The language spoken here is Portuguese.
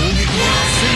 único.